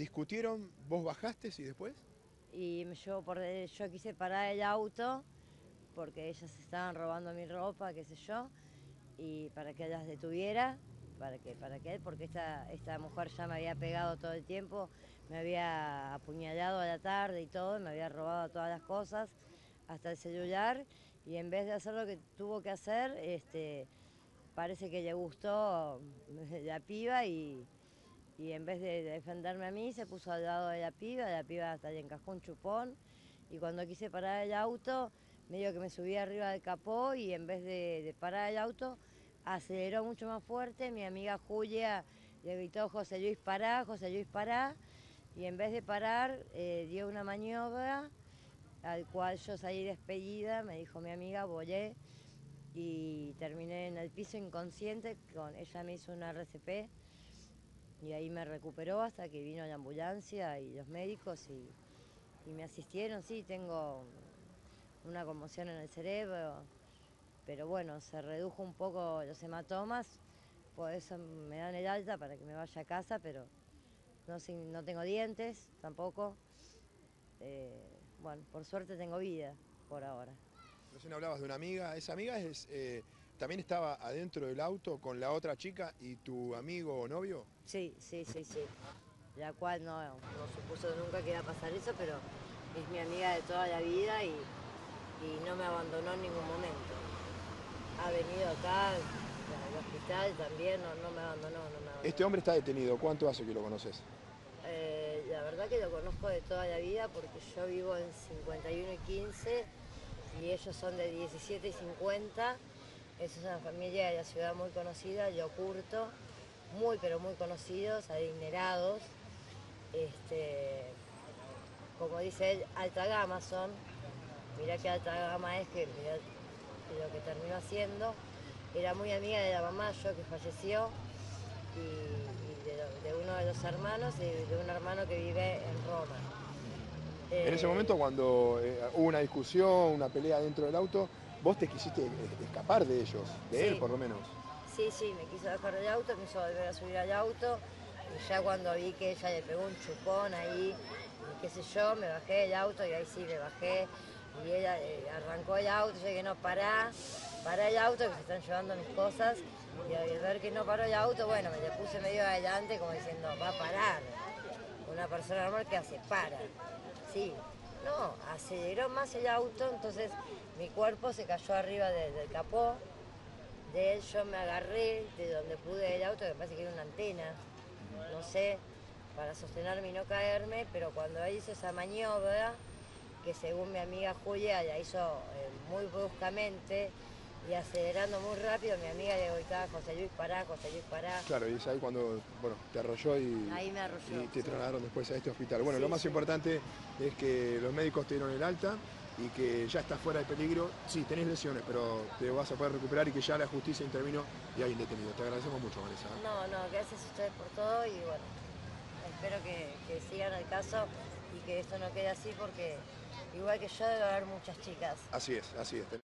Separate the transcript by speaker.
Speaker 1: ¿Discutieron? ¿Vos bajaste y después?
Speaker 2: Y yo, por, yo quise parar el auto porque ellas estaban robando mi ropa, qué sé yo, y para que ellas detuviera, para que, para que porque esta, esta mujer ya me había pegado todo el tiempo, me había apuñalado a la tarde y todo, me había robado todas las cosas, hasta el celular, y en vez de hacer lo que tuvo que hacer, este, parece que le gustó la piba y, y en vez de defenderme a mí, se puso al lado de la piba, la piba hasta le encajó un chupón, y cuando quise parar el auto, medio que me subí arriba del capó y en vez de, parar el auto, aceleró mucho más fuerte. Mi amiga Julia le gritó José Luis pará, José Luis pará, y en vez de parar eh, dio una maniobra al cual yo salí despedida, me dijo mi amiga, volé y terminé en el piso inconsciente, con ella me hizo una RCP y ahí me recuperó hasta que vino la ambulancia y los médicos y, y me asistieron, sí, tengo una conmoción en el cerebro, pero bueno, se redujo un poco los hematomas, por eso me dan el alta para que me vaya a casa, pero no, no tengo dientes tampoco. Eh, bueno, por suerte tengo vida por ahora.
Speaker 1: Recién hablabas de una amiga, esa amiga es, eh, también estaba adentro del auto con la otra chica y tu amigo o novio.
Speaker 2: Sí, sí, sí, sí. La cual no, no supuso nunca que iba a pasar eso, pero es mi amiga de toda la vida y y no me abandonó en ningún momento. Ha venido acá, al hospital también, no, me abandonó,
Speaker 1: Este hombre está detenido, ¿cuánto hace que lo conoces?
Speaker 2: Eh, la verdad que lo conozco de toda la vida porque yo vivo en 51 y 15 y ellos son de 17 y 50. Es una familia de la ciudad muy conocida, Yocurto, muy pero muy conocidos, adinerados. Este, como dice él, alta gama son, mirá qué alta gama es que lo que terminó haciendo. Era muy amiga de la mamá, yo que falleció, y, de, uno de los hermanos y de un hermano que vive en Roma.
Speaker 1: en ese eh, momento cuando eh, hubo una discusión, una pelea dentro del auto, vos te quisiste escapar de ellos, de él por lo menos.
Speaker 2: Sí, sí, me quiso dejar del auto, me hizo volver a subir al auto y ya cuando vi que ella le pegó un chupón ahí, qué sé yo, me bajé del auto y ahí sí me bajé y ella eh, arrancó el auto, yo dije, no, pará, pará el auto que se están llevando mis cosas. Y al ver que no paró el auto, bueno, me le puse medio adelante como diciendo, va a parar. Una persona normal que hace, para. Sí, no, aceleró más el auto, entonces mi cuerpo se cayó arriba del capó. De él yo me agarré de donde pude el auto, que parece que era una antena, no sé, para sostenerme y no caerme, pero cuando hice esa maniobra, que según mi amiga Julia la hizo eh, muy bruscamente y acelerando muy rápido, mi amiga le gritaba José Luis pará, José Luis pará.
Speaker 1: Claro, y es ahí cuando bueno, te arrolló y, te trasladaron después a este hospital. Bueno, lo más importante es que los médicos te dieron el alta y que ya estás fuera de peligro. Sí, tenés lesiones, pero te vas a poder recuperar y que ya la justicia intervino y hay un detenido. Te agradecemos mucho, Vanessa.
Speaker 2: No, no, gracias a ustedes por todo y bueno, espero que, que sigan el caso y que esto no quede así porque igual que yo debe haber muchas chicas.
Speaker 1: Así es, así es.